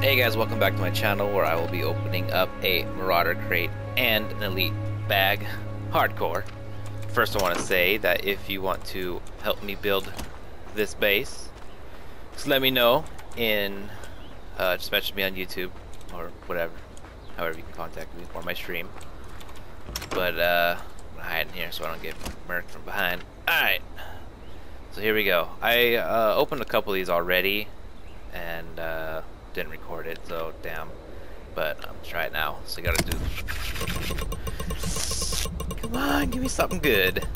Hey guys, welcome back to my channel where I will be opening up a Marauder crate and an Elite bag, hardcore. First I want to say that if you want to help me build this base, just let me know in, uh, just message me on YouTube or whatever, however you can contact me or my stream. But uh, I'm hiding here so I don't get murked from behind. Alright, so here we go. I uh, opened a couple of these already and uh, didn't record it, so damn. But I'm try it now. So you gotta do. Come on, give me something good.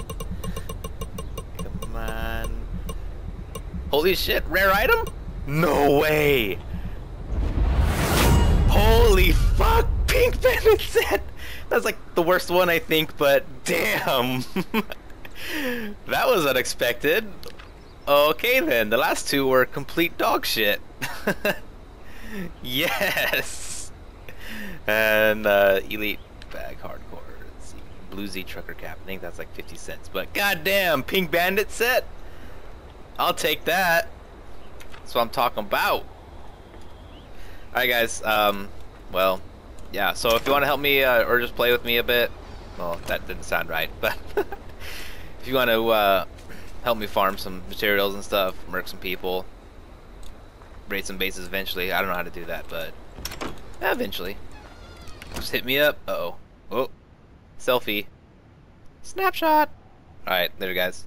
Come on. Holy shit, rare item? No way! Holy fuck, pink bandit set! That's like the worst one I think, but damn! that was unexpected. Okay then, the last two were complete dog shit. yes! And uh, Elite Bag Hardcore. Let's see. Blue Z Trucker Cap. I think that's like 50 cents. But goddamn, Pink Bandit set! I'll take that. That's what I'm talking about. Alright guys, um, well, yeah, so if you want to help me uh, or just play with me a bit, well, that didn't sound right, but if you want to uh, help me farm some materials and stuff, murk some people, raid some bases eventually. I don't know how to do that, but eventually. Just hit me up. Uh oh. Oh. Selfie. Snapshot. Alright, later guys.